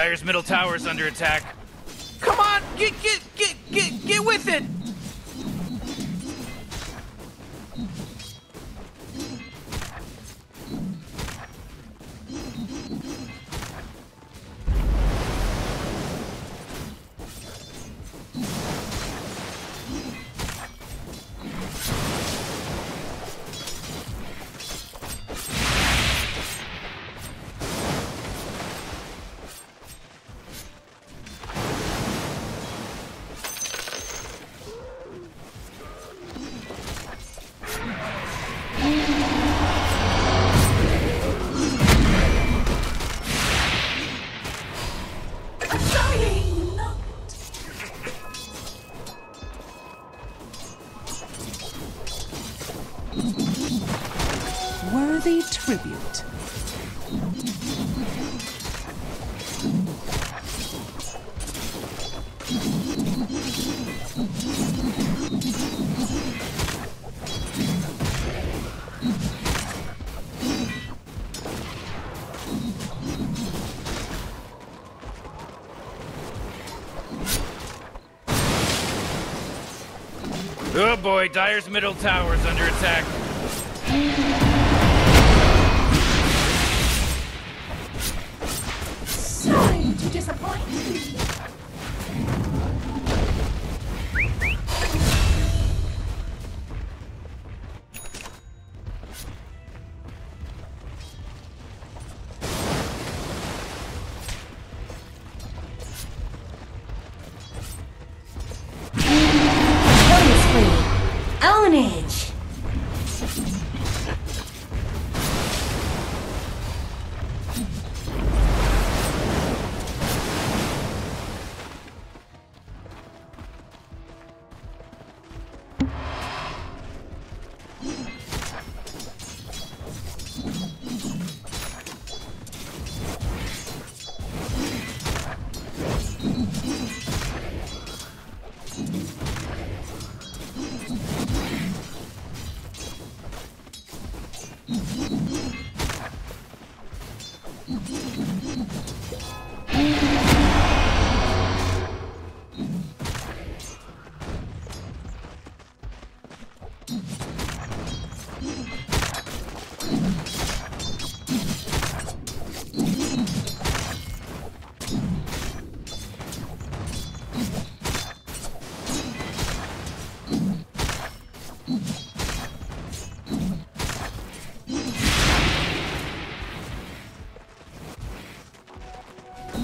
Dire's middle tower is under attack. Come on, get get get get get with it! Oh boy, Dire's middle tower is under attack. Sorry to disappoint.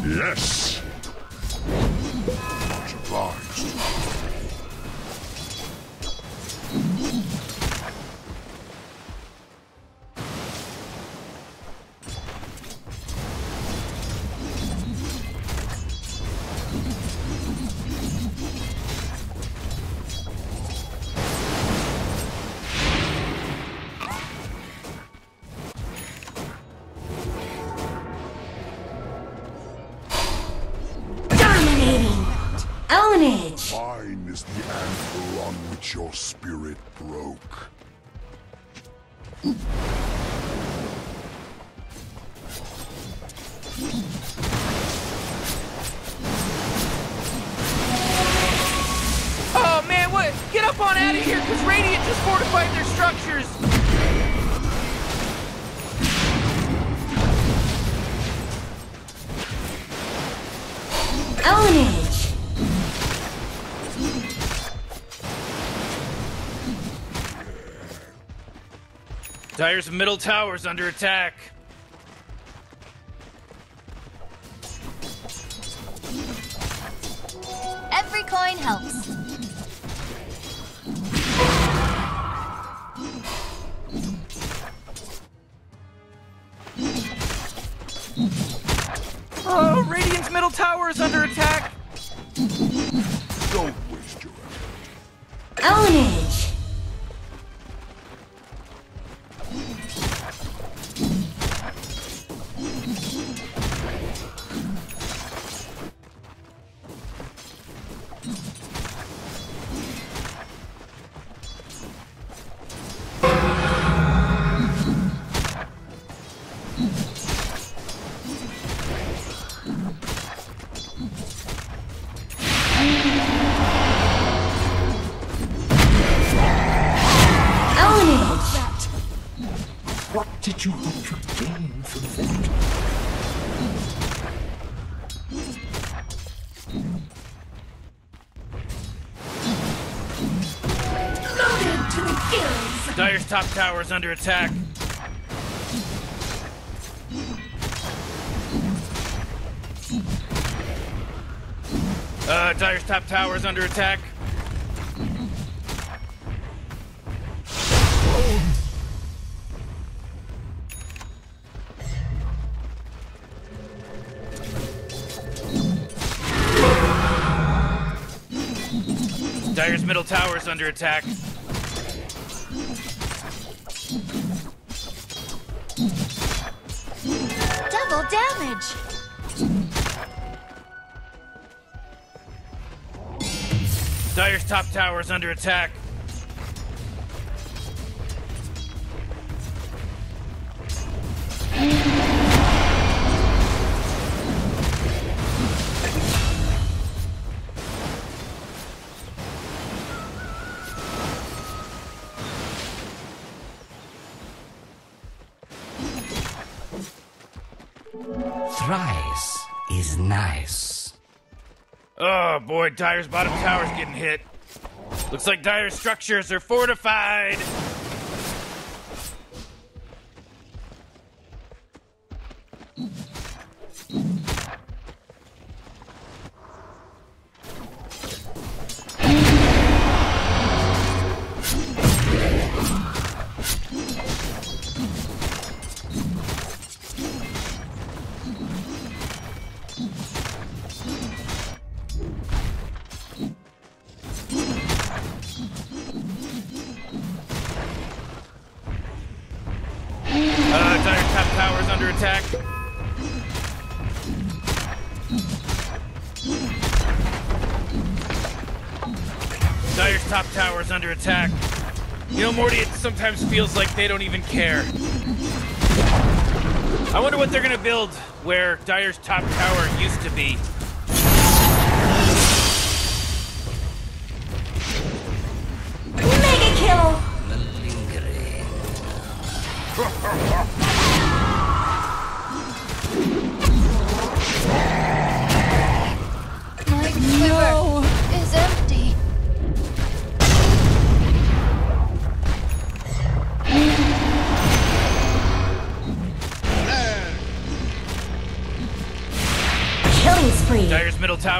Yes. Dire's middle tower's under attack. Top tower is under attack. Uh, Dire's top tower is under attack. Dire's middle tower is under attack. Top tower is under attack. Thrice is nice. Oh boy, Dire's bottom tower's getting hit. Looks like dire structures are fortified. Sometimes feels like they don't even care. I wonder what they're gonna build where Dire's top tower used to be.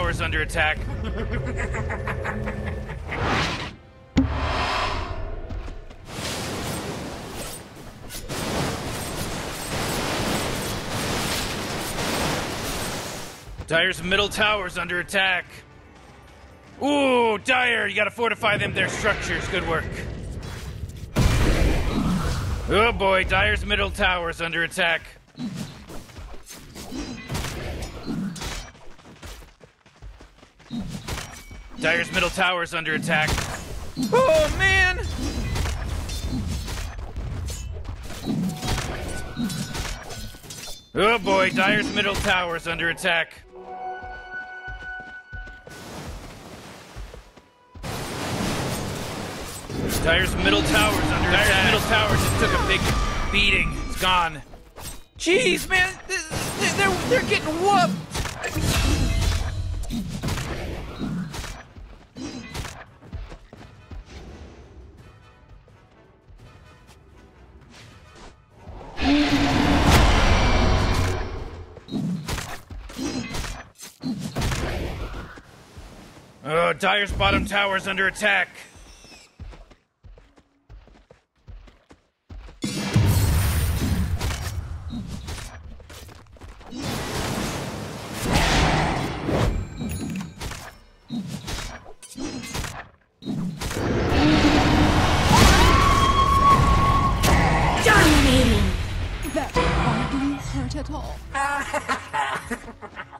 Dire's middle tower under attack. Dire's middle tower is under attack. Ooh, Dire, you gotta fortify them, their structures. Good work. Oh boy, Dire's middle tower's under attack. Dire's middle tower is under attack. Oh man! Oh boy, Dire's middle tower is under attack. Dire's middle tower is under Dire's attack. middle tower just took a big beating. It's gone. Jeez, man, th- th- they're, they're getting whooped. Oh, Dire's bottom tower is under attack. Dominating! That hardly hurt at all.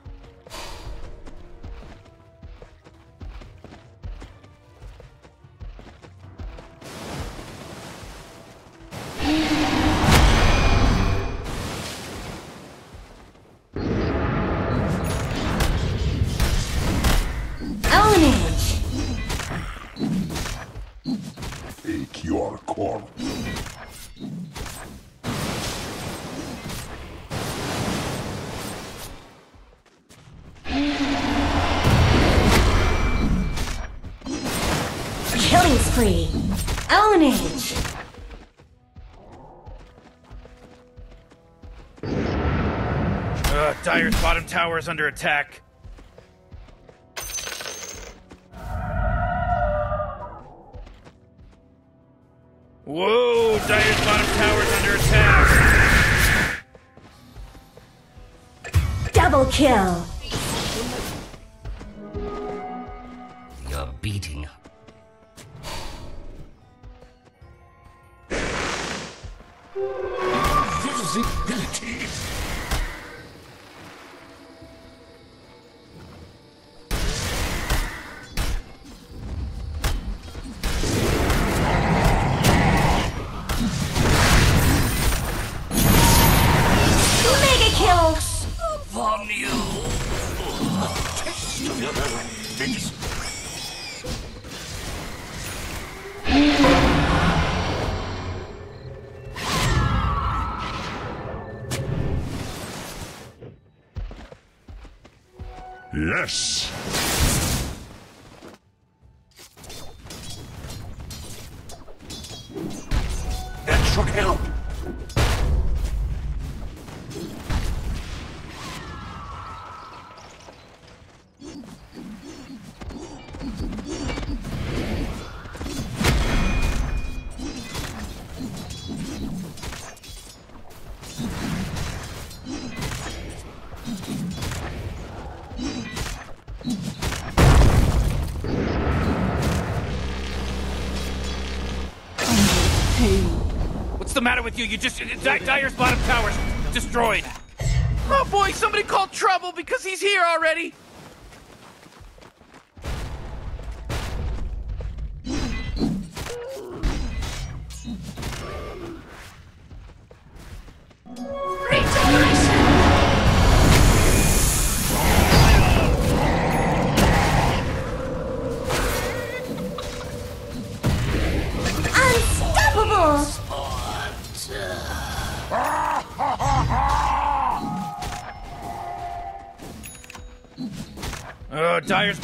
your corpse. Killing spree! Ownage! Uh, Dire's bottom tower is under attack. Whoa, Dire's bottom tower is under attack. Double kill! You're beating. Visibility. Matter with you? You just. Dire's bottom tower's destroyed. Oh boy, somebody called trouble because he's here already.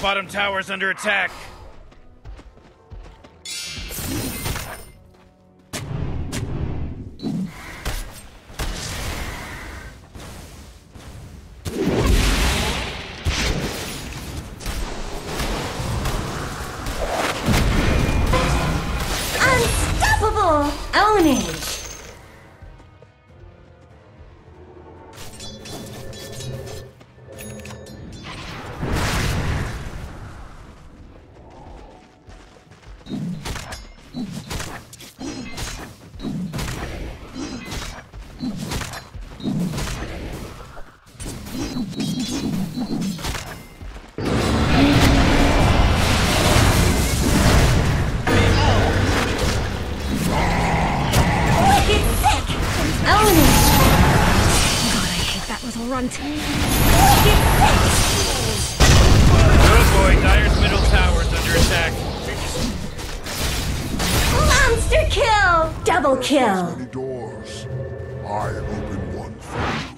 Bottom tower's under attack. Hate that little runt. Wicked sick! Oh boy, Dire's middle tower's under attack. Monster kill! Double kill! Many doors. I open one for you.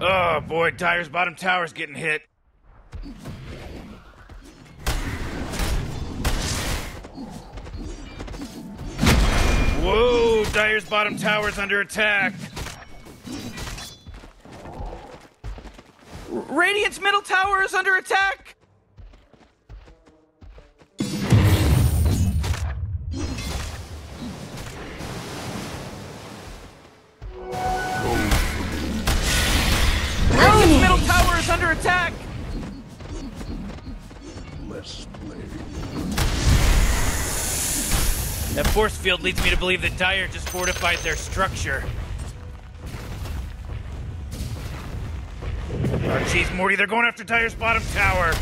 Oh boy, Dire's bottom tower's getting hit. Whoa, Dire's bottom tower's under attack. R- Radiant's middle tower is under attack. Radiant's middle tower is under attack. Let's That force field leads me to believe that Dire just fortified their structure. Oh, jeez, Morty, they're going after Dire's bottom tower.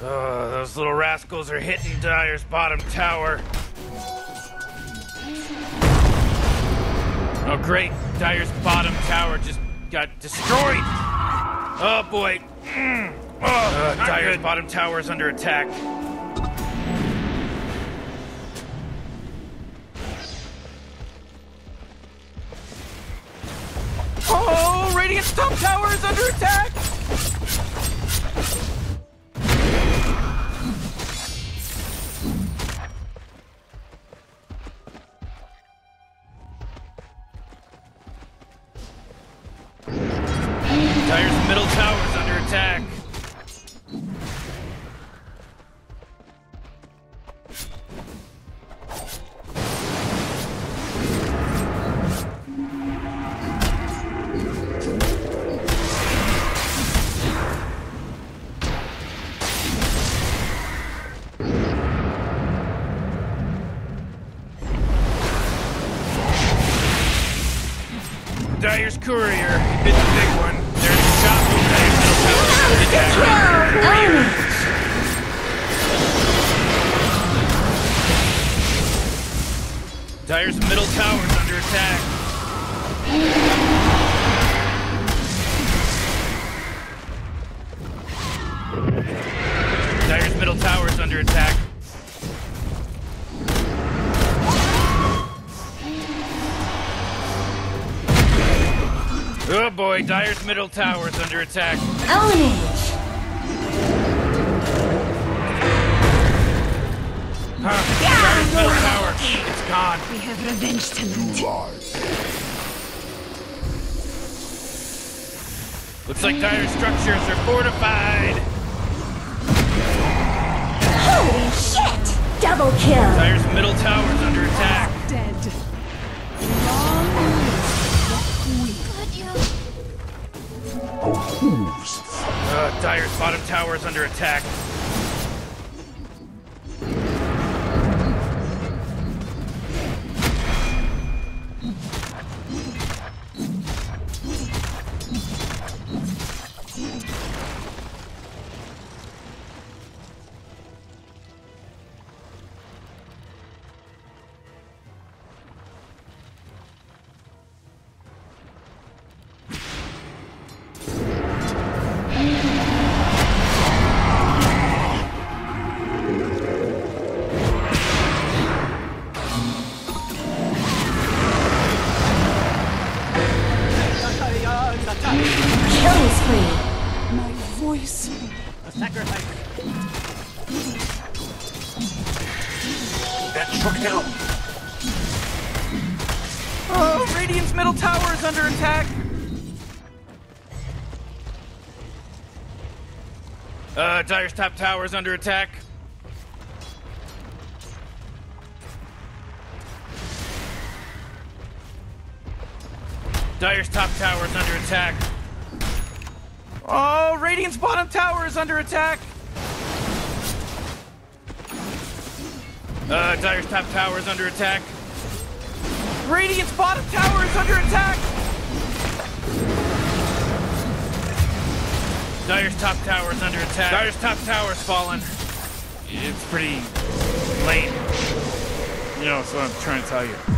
Oh, those little rascals are hitting Dire's bottom tower. Oh, great. Dire's bottom tower just got destroyed. Oh, boy. Mm. Oh, uh, Dire's bottom tower is under attack. Oh, Radiant's top tower is under attack! Dire's middle tower is under attack. Ownage. Huh. Dire's middle tower, it's gone. We have revenge tonight. Lies. Looks like Dire's structures are fortified. Holy shit! Double kill. Dire's middle tower Our hooves Uh, Dire's bottom tower is under attack. Top tower is under attack. Dire's top tower is under attack. Oh, Radiant's bottom tower is under attack. Uh, Dire's top tower is under attack. Radiant's bottom tower is under attack! Dire's top tower is under attack. Dire's top tower is fallen. It's pretty late. You know, so I'm trying to tell you.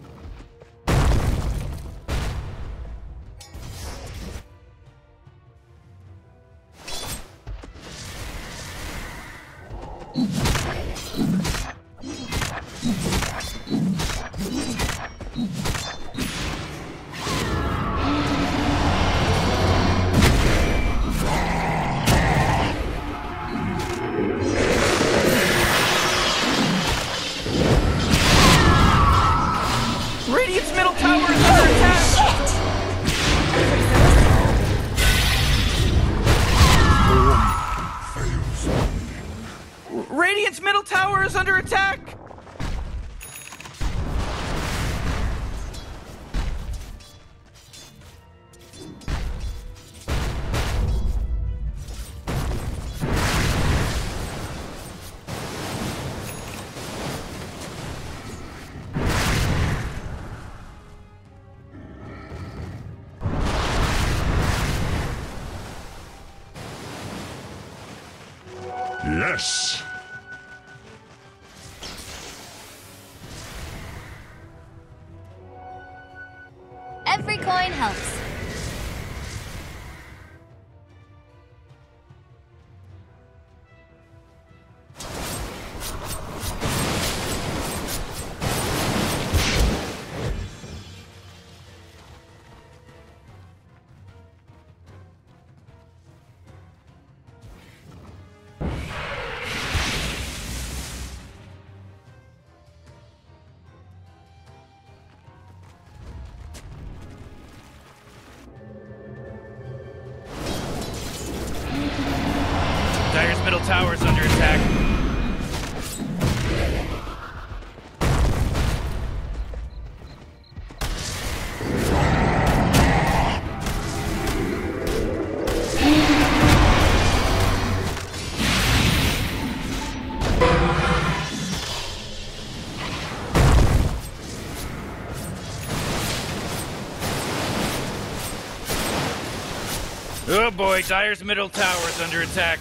boy. Dire's middle tower is under attack.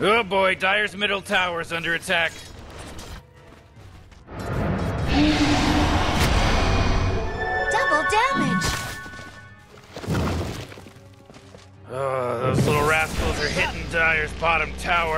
Oh boy, Dire's middle tower is under attack. Tower.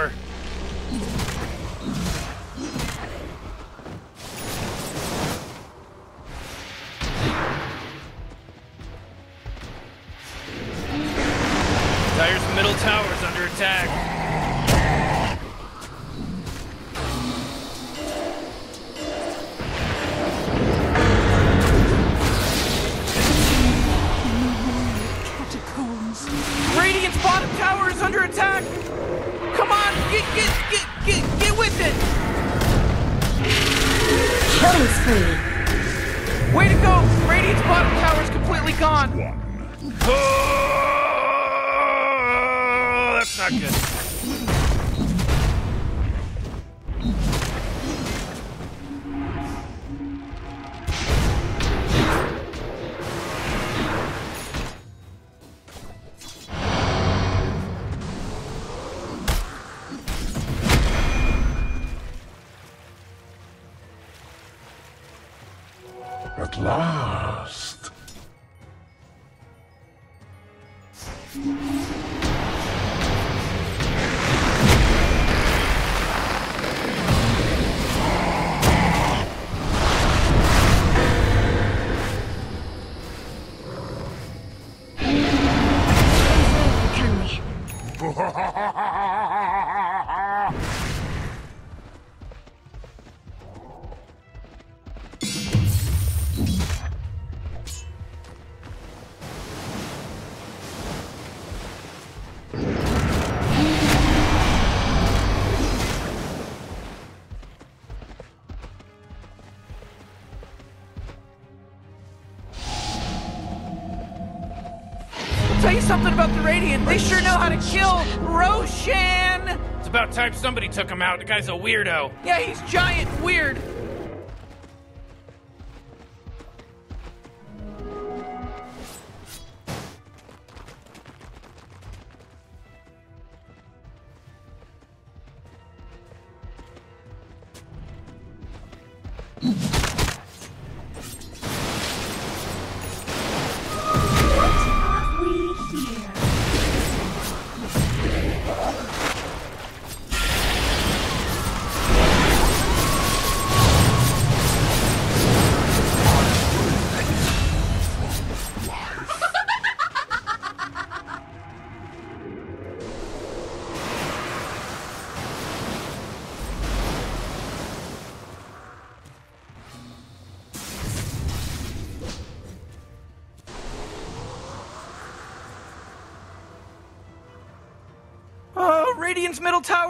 They sure know how to kill Roshan! It's about time somebody took him out. The guy's a weirdo. Yeah, he's giant weird.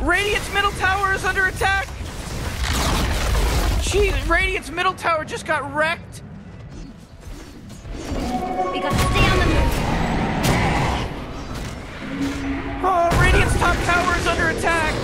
Radiant's middle tower is under attack. Jeez, Radiant's middle tower just got wrecked. We gotta stay on the move. Oh, Radiant's top tower is under attack.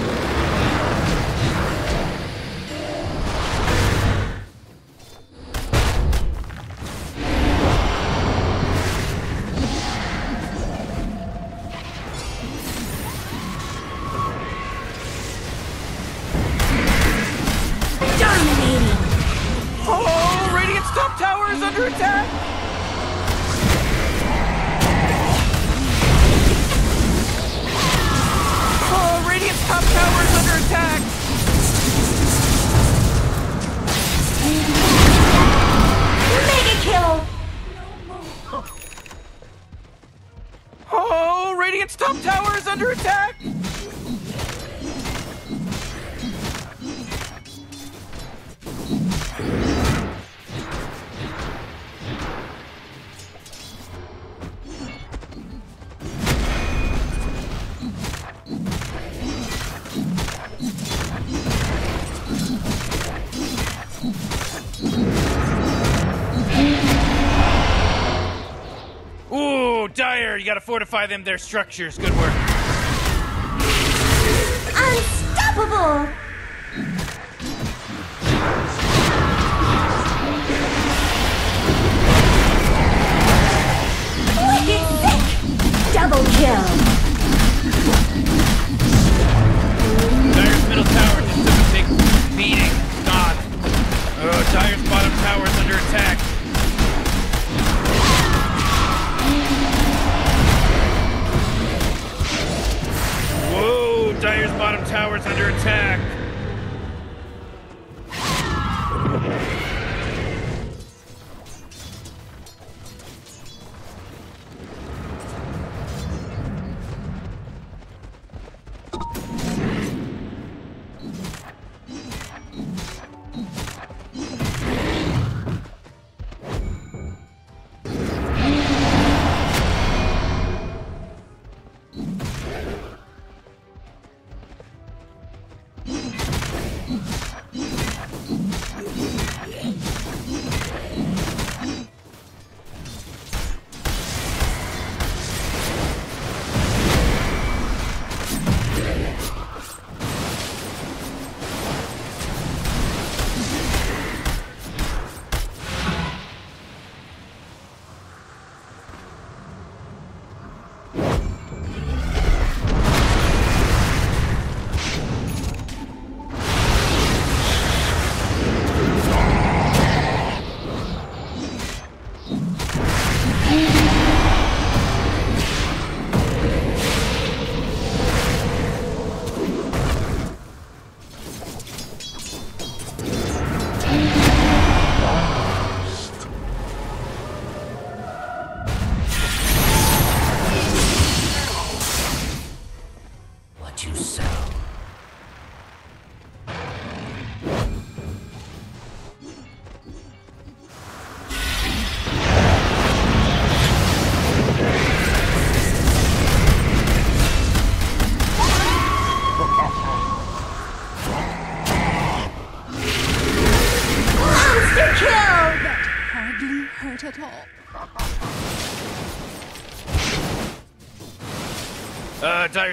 gotta fortify them, their structures. Good work. Unstoppable!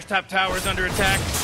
rooftop tower is under attack.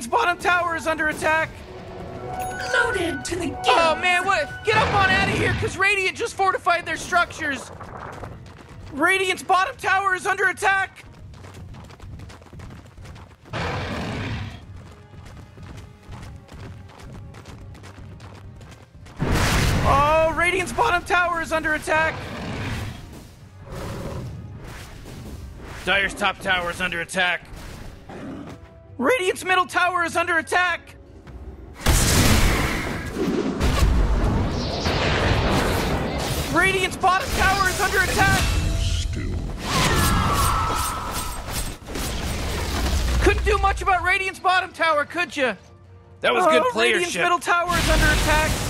Radiant's bottom tower is under attack. Loaded to the oh, gills. Oh man, what? Get up on out of here, cause Radiant just fortified their structures. Radiant's bottom tower is under attack. Oh, Radiant's bottom tower is under attack. Dire's top tower is under attack. Radiant's middle tower is under attack. Radiant's bottom tower is under attack. Still. Couldn't do much about Radiant's bottom tower, could you? That was good Oh, Radiant's middle tower is under attack.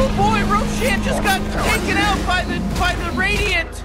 Oh boy, Roshan just got taken out by the by the Radiant.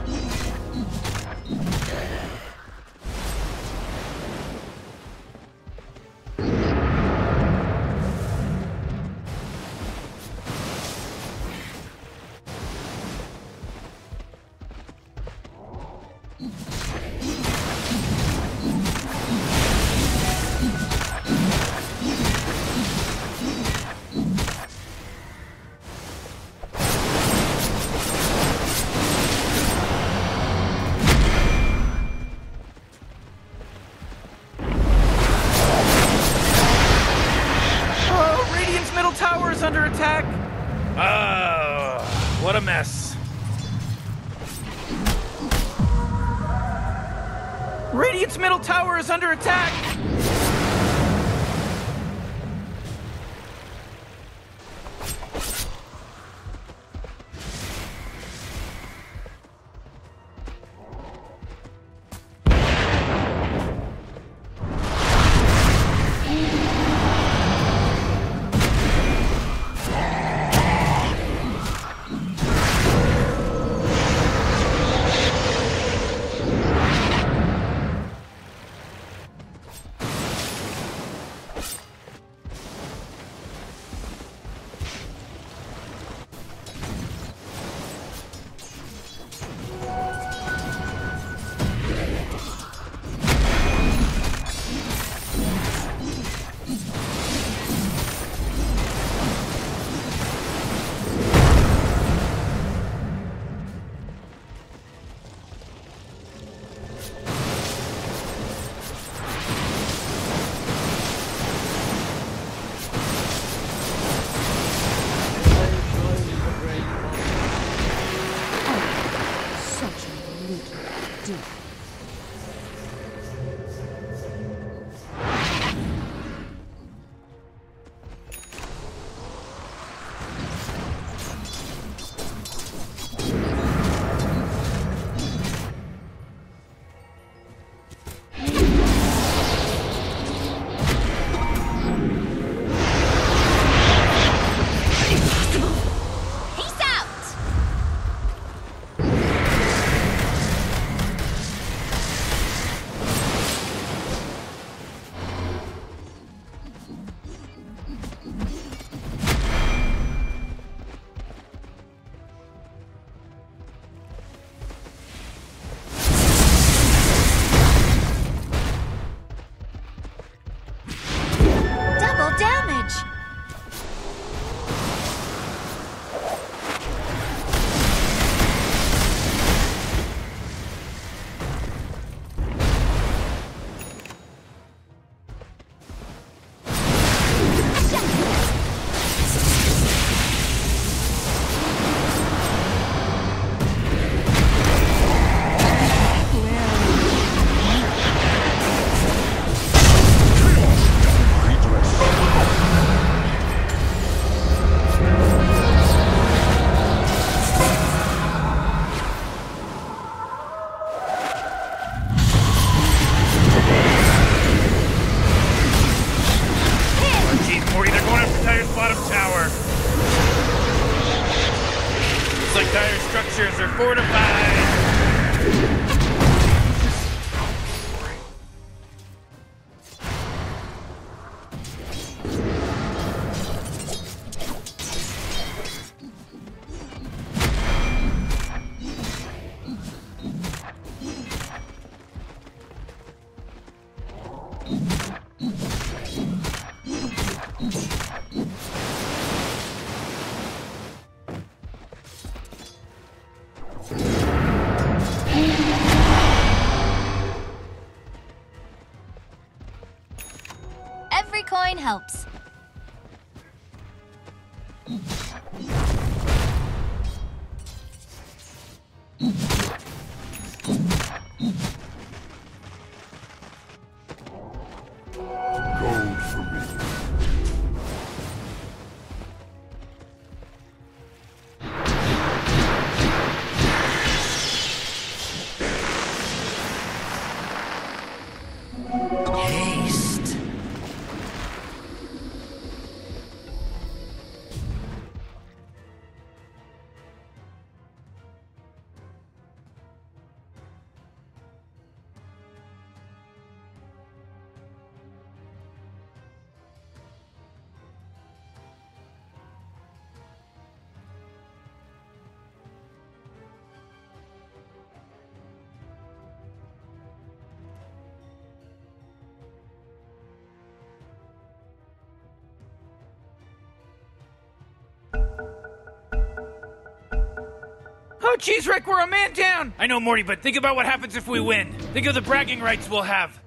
Oh, jeez, Rick, we're a man down! I know, Morty, but think about what happens if we win. Think of the bragging rights we'll have.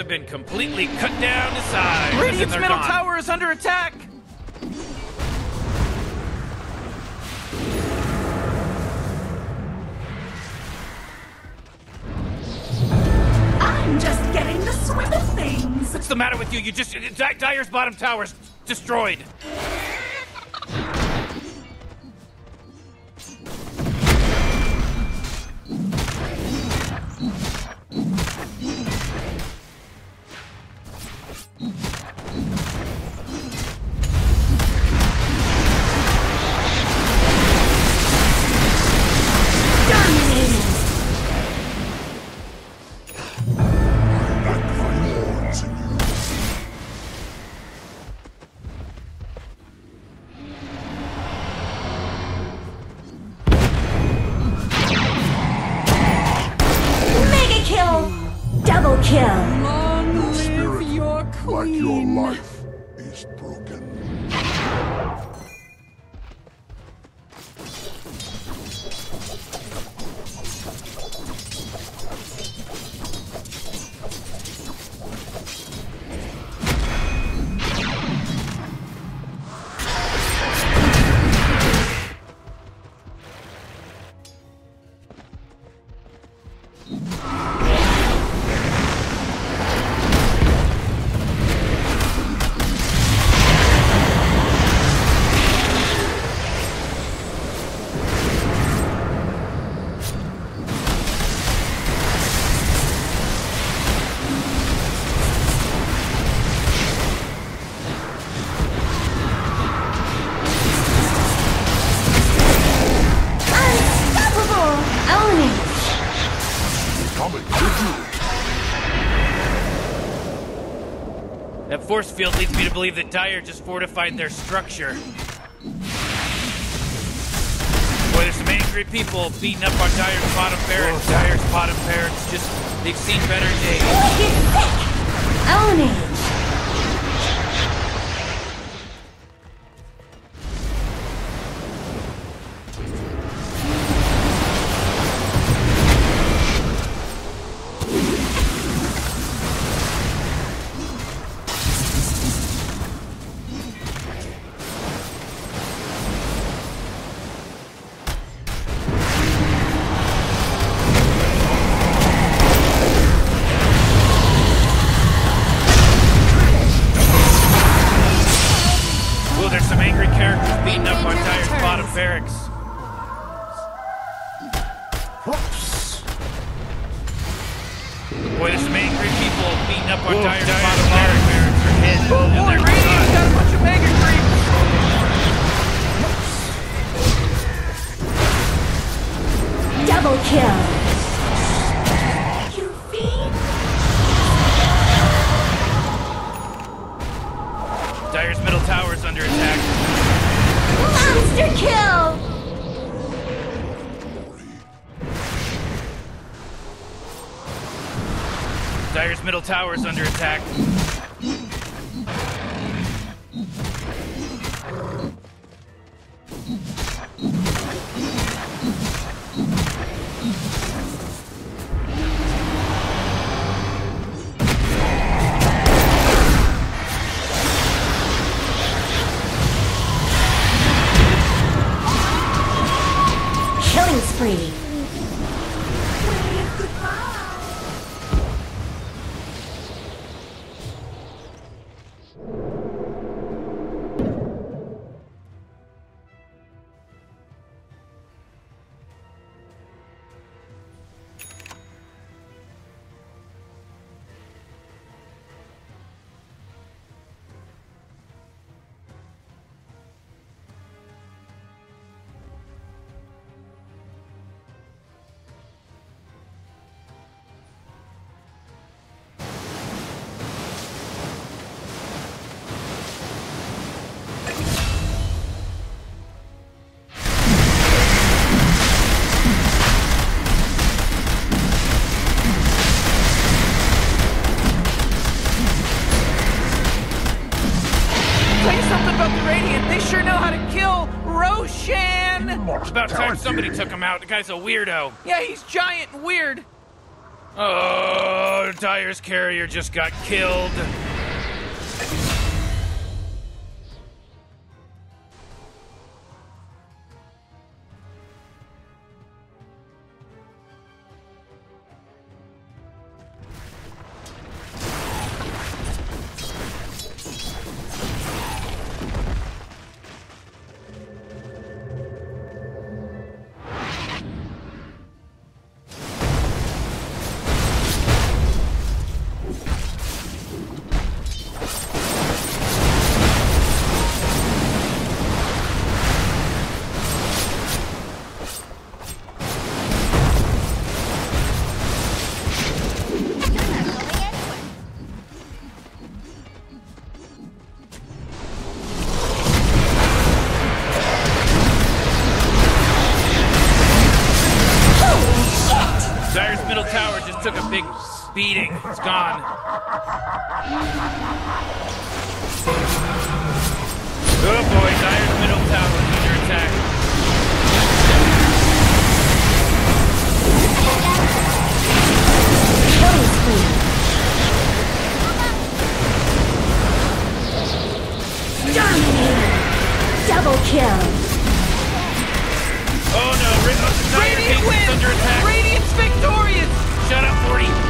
Have been completely cut down to size. Radiant's and middle gone. tower is under attack! I'm just getting the swing of things. What's the matter with you? You just Dire's bottom tower's destroyed. Force field leads me to believe that Dire just fortified their structure. Boy, there's some angry people beating up on Dire's bottom barracks. Dire's bottom barracks just, they've seen better days. Wicked sick! Own it! Dire's middle tower is under attack. Somebody took him out. The guy's a weirdo. Yeah, he's giant and weird. Oh, Dire's courier just got killed. beating. It's gone. Good oh boy, Dire's middle tower under attack. Double kill! Oh no, uh, Radiant's under attack! Radiant's victorious! Shut up, 40!